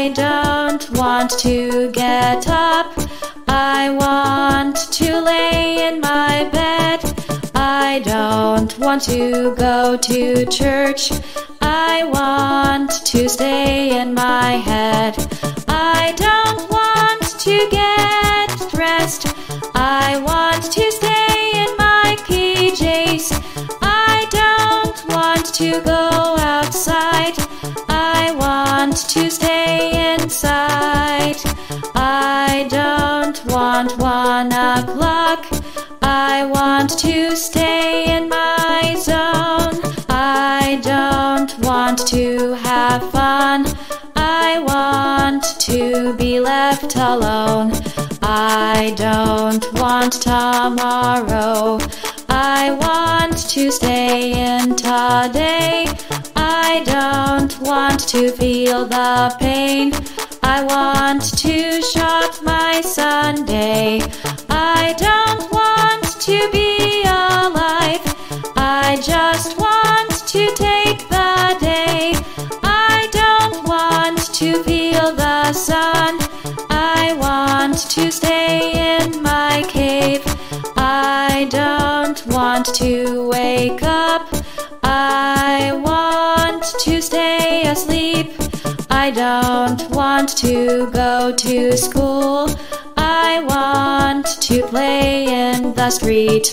want to get up. I want to lay in my bed. I don't want to go to church. I want to stay in my head. I don't want to get dressed. I want to stay in my PJs. I don't want to go outside. I want to stay I don't want one o'clock. I want to stay in my zone. I don't want to have fun. I want to be left alone. I don't want tomorrow. I want to stay in today. I don't want to feel the pain. I want to shop my Sunday. I don't want to be alive. I just want to take the day. I don't want to feel the sun. I want to stay in my cave. I don't want to wake up. I want to stay asleep. I don't want to go to school. I want to play in the street.